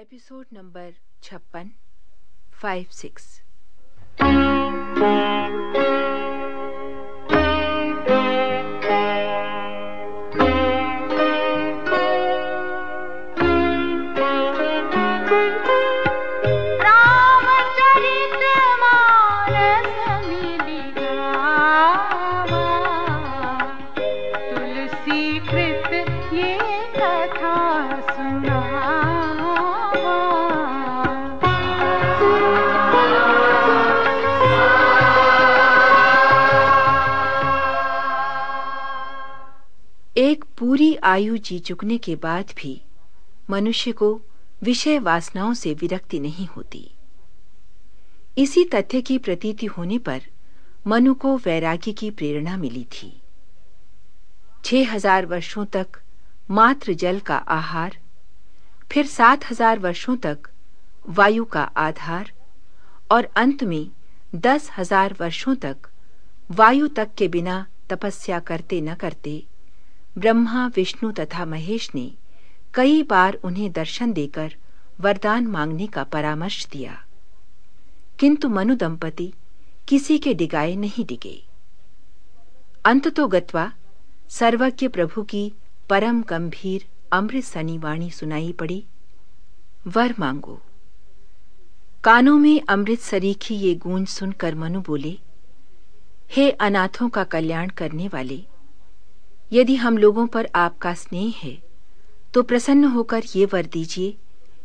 episode number छप्पन five six आयु जी चुकने के बाद भी मनुष्य को विषय वासनाओं से विरक्ति नहीं होती इसी तथ्य की प्रतीति होने पर मनु को वैरागी की प्रेरणा मिली थी छह हजार वर्षों तक मात्र जल का आहार फिर सात हजार वर्षों तक वायु का आधार और अंत में दस हजार वर्षों तक वायु तक के बिना तपस्या करते न करते ब्रह्मा विष्णु तथा महेश ने कई बार उन्हें दर्शन देकर वरदान मांगने का परामर्श दिया किंतु मनु दंपति किसी के डिगाए नहीं डिगे अंत तो गत्वा सर्वज्ञ प्रभु की परम गंभीर अमृत सनी वाणी सुनाई पड़ी वर मांगो कानों में अमृत सरीखी ये गूंज सुनकर मनु बोले हे अनाथों का कल्याण करने वाले यदि हम लोगों पर आपका स्नेह है तो प्रसन्न होकर ये वर दीजिए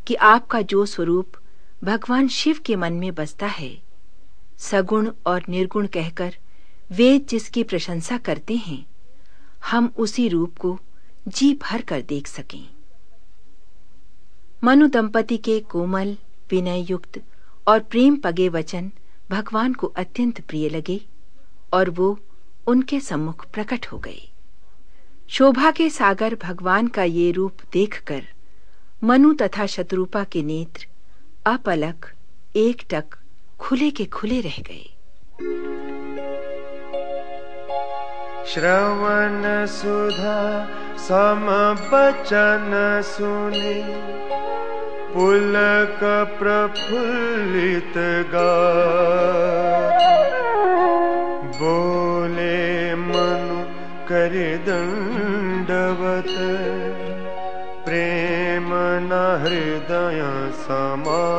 कि आपका जो स्वरूप भगवान शिव के मन में बसता है सगुण और निर्गुण कहकर वेद जिसकी प्रशंसा करते हैं हम उसी रूप को जी भर कर देख सकें मनु दंपति के कोमल विनय युक्त और प्रेम पगे वचन भगवान को अत्यंत प्रिय लगे और वो उनके सम्मुख प्रकट हो गए शोभा के सागर भगवान का ये रूप देखकर मनु तथा शत्रुपा के नेत्र अपलक एकटक खुले के खुले रह गए श्रवण सुधा सम बचन सुने पुलक प्रफुल्लित गा न हृदय समात्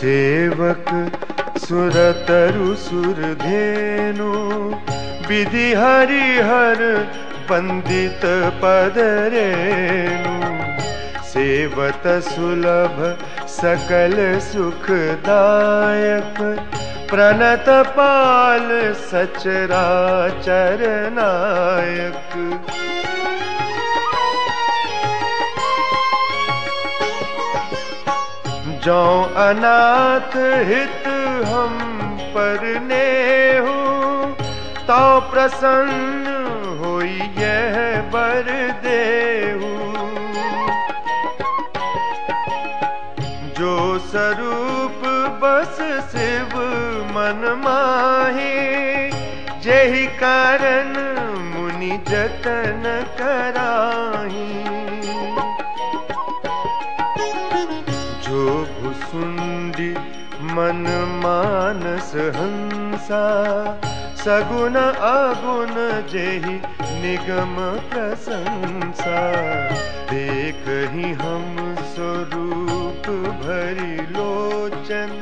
सेवक सुरतरु विधि हरिहर पण्डित पदरे सेवत सुलभ सकल सुखदायक प्रणत पाल सचरा चरनायक जो अनाथ हित हम पर ने हो तो प्रसन्न हो यह बर देहूँ जो स्वरूप बस शिव मन माहे जही कारण मुनि जतन कराही जो भुसुंडी मन मानस हंसा सगुन अगुन जही निगम प्रशंसा देख ही हम स्वरूप भरी लोचन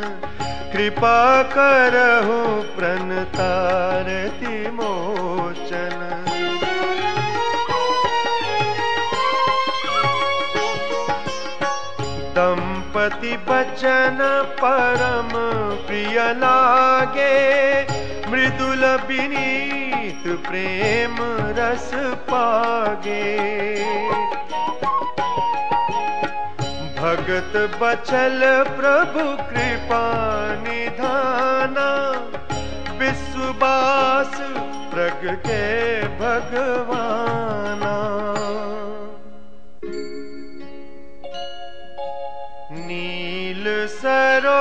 कृपा करहु प्रण तारति मोचन दंपति बचन परम प्रिय लागे मृदुल विनीत प्रेम रस पागे भगत बचल प्रभु कृपा निधाना विश्वास प्रग के भगवाना नील सरो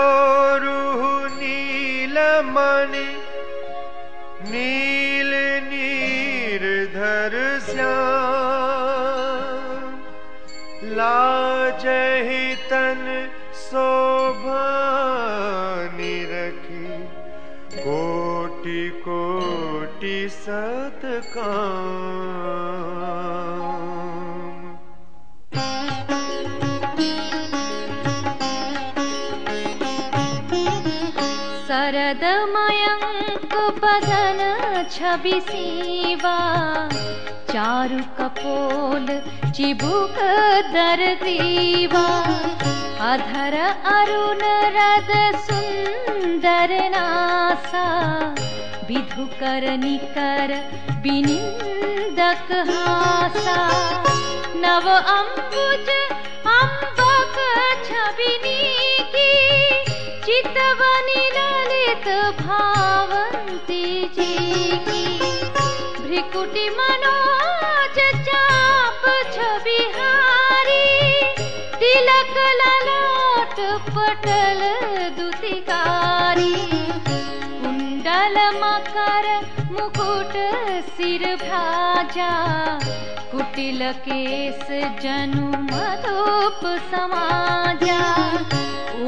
नील मणि नील शरदमयं बदन छवि सेवा चारु कपोल चिबुक दर दीवा अधर अरुण रद नासा विधु कर निकर विनिन्दक हासा नव अम्बुज अम्बक कमल मकर मुकुट सिर भाजा कुटिल केस जनु मधुप समाजा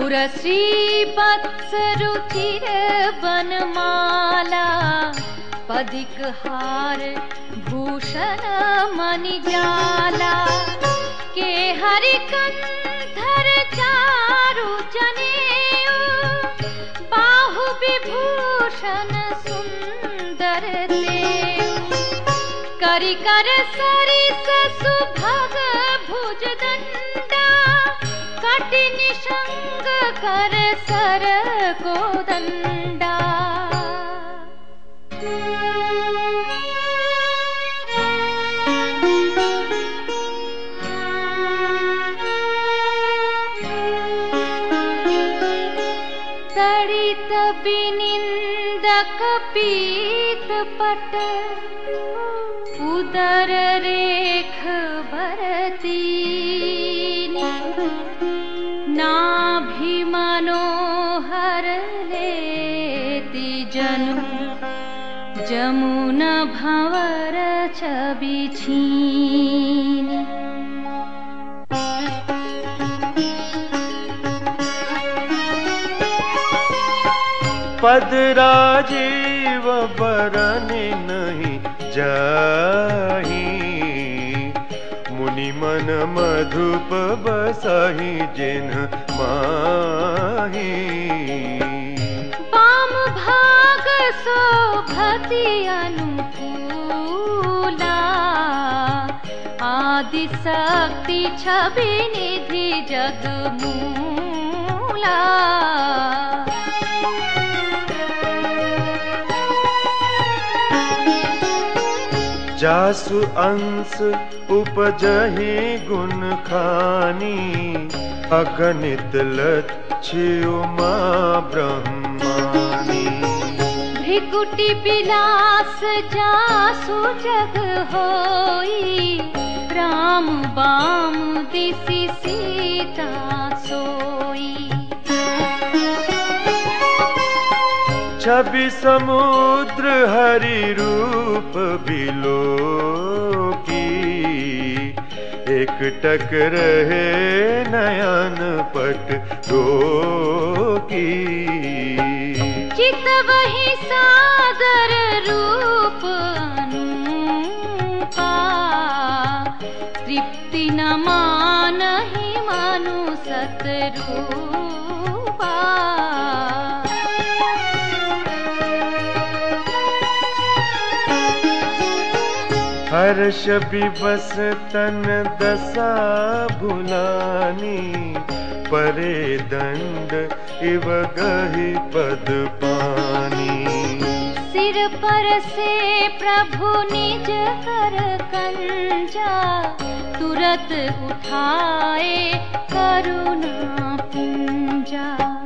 उरसी वत्स रुचिर बन माला पदिक हार भूषण मणिजाला के हरिकन्द कटि निर सरण्डा तरि तनिन्दक कपीत पट भरती जमुना भवर छबि छिन पद राजीव बरने नहीं जही मुनि मन मधुप बसहि जिन माहि भति निधि आदिशक्तिनिधि जासु अंश उपजहि गुणखानि अगणितलो मा ब्रह्म कुटी बिलास जासु जग होई राम बाम दिसी सीता सोई छवि समुद्र हरि रूप बिलो की एक टक रहे नयन पट रो की वही सागर रूपानु ता तृप्ति न मानहि मनुसत रूपा हर्षपि बस तन दशा भुलानी परे दंड इव गहि पद से प्रभु निज कर कंजा तुरत उठाए करुणा पूजा